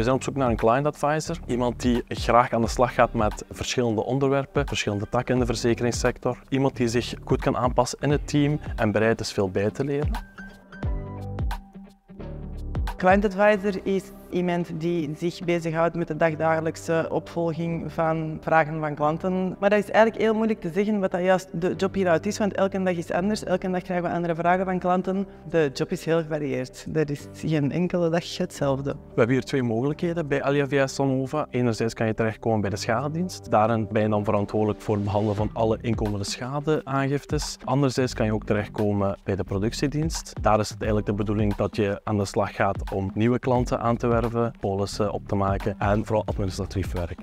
We zijn op zoek naar een client advisor. Iemand die graag aan de slag gaat met verschillende onderwerpen, verschillende takken in de verzekeringssector. Iemand die zich goed kan aanpassen in het team en bereid is veel bij te leren. Client advisor is iemand die zich bezighoudt met de dagdagelijkse opvolging van vragen van klanten. Maar dat is eigenlijk heel moeilijk te zeggen wat dat juist de job hieruit is, want elke dag is anders. Elke dag krijgen we andere vragen van klanten. De job is heel gevarieerd. Er is geen enkele dag hetzelfde. We hebben hier twee mogelijkheden bij Alia Sonova. Enerzijds kan je terechtkomen bij de schadedienst. Daarin ben je dan verantwoordelijk voor het behandelen van alle inkomende schadeaangiftes. Anderzijds kan je ook terechtkomen bij de productiedienst. Daar is het eigenlijk de bedoeling dat je aan de slag gaat om nieuwe klanten aan te polissen op te maken en vooral administratief werk.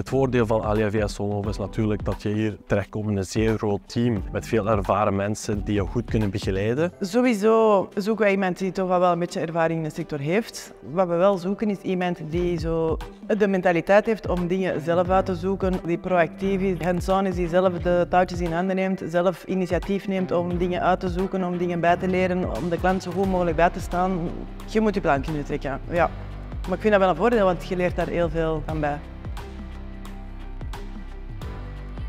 Het voordeel van Alia via Solnova is natuurlijk dat je hier terechtkomt in een zeer groot team met veel ervaren mensen die je goed kunnen begeleiden. Sowieso zoeken wij iemand die toch wel een beetje ervaring in de sector heeft. Wat we wel zoeken is iemand die zo de mentaliteit heeft om dingen zelf uit te zoeken, die proactief is, hands-on is, die zelf de touwtjes in handen neemt, zelf initiatief neemt om dingen uit te zoeken, om dingen bij te leren, om de klant zo goed mogelijk bij te staan. Je moet je plan kunnen trekken, ja. Maar ik vind dat wel een voordeel, want je leert daar heel veel van bij.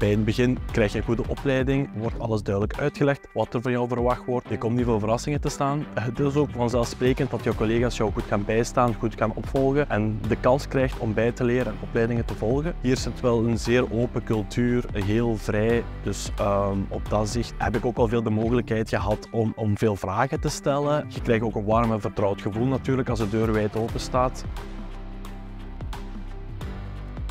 Bij het begin krijg je een goede opleiding, wordt alles duidelijk uitgelegd wat er van jou verwacht wordt. Je komt niet voor verrassingen te staan. Het is ook vanzelfsprekend dat jouw collega's jou goed gaan bijstaan, goed gaan opvolgen en de kans krijgt om bij te leren en opleidingen te volgen. Hier zit wel een zeer open cultuur, heel vrij. Dus um, op dat zicht heb ik ook al veel de mogelijkheid gehad om, om veel vragen te stellen. Je krijgt ook een warm en vertrouwd gevoel natuurlijk als de deur wijd open staat.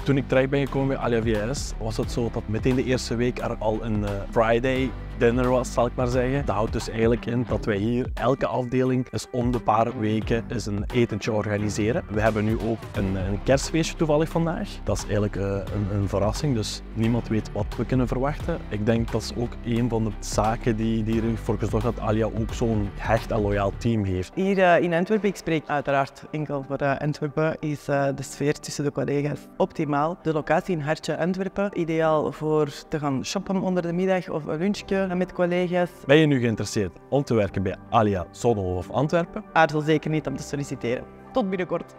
Toen ik terecht ben gekomen bij Alia was het zo dat meteen de eerste week er al een uh, Friday dinner was, zal ik maar zeggen. Dat houdt dus eigenlijk in dat wij hier elke afdeling eens om de paar weken eens een etentje organiseren. We hebben nu ook een, een kerstfeestje toevallig vandaag. Dat is eigenlijk uh, een, een, verrassing, dus niemand weet wat we kunnen verwachten. Ik denk dat is ook een van de zaken die, die ervoor gezorgd dat Alia ook zo'n hecht en loyaal team heeft. Hier uh, in Antwerpen, ik spreek uiteraard enkel voor Antwerpen, is de sfeer tussen de collega's optimaal. De locatie in Hartje Antwerpen, ideaal voor te gaan shoppen onder de middag of een lunchje met collega's. Ben je nu geïnteresseerd om te werken bij Alia Zonnehof of Antwerpen? Aarzel zeker niet om te solliciteren. Tot binnenkort.